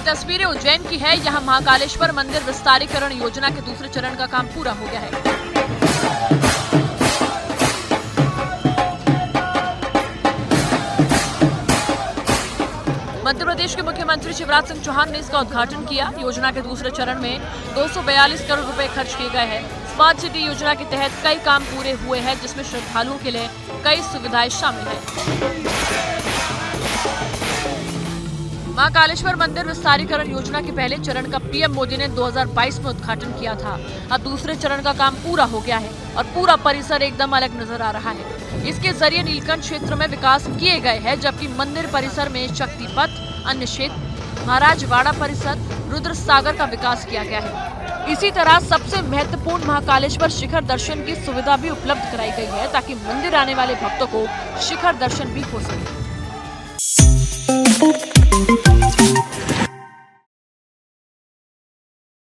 ये तस्वीरें उज्जैन की है। यहाँ महाकालेश्वर मंदिर विस्तारीकरण योजना के दूसरे चरण का काम पूरा हो गया है। मध्य प्रदेश के मुख्यमंत्री शिवराज सिंह चौहान ने इसका उद्घाटन किया। योजना के दूसरे चरण में 242 करोड़ रुपए खर्च किए गए हैं। स्मार्ट सिटी योजना के तहत कई काम पूरे हुए हैं, जिसमें श्रद्धालुओं के लिए कई सुविधाएँ शामिल हैं। महाकालेश्वर मंदिर विस्तारीकरण योजना के पहले चरण का पीएम मोदी ने 2022 में उद्घाटन किया था। अब दूसरे चरण का काम पूरा हो गया है और पूरा परिसर एकदम अलग नज़र आ रहा है। इसके ज़रिए नीलकंठ क्षेत्र में विकास किए गए हैं, जबकि मंदिर परिसर में शक्ति पथ अन्य क्षेत्र, महाराजवाड़ा परिसर रुद्र सागर का विकास किया गया है। इसी तरह सबसे महत्वपूर्ण महाकालेश्वर शिखर दर्शन की सुविधा भी उपलब्ध कराई गई है, ताकि मंदिर आने वाले भक्तों को शिखर दर्शन भी हो सके।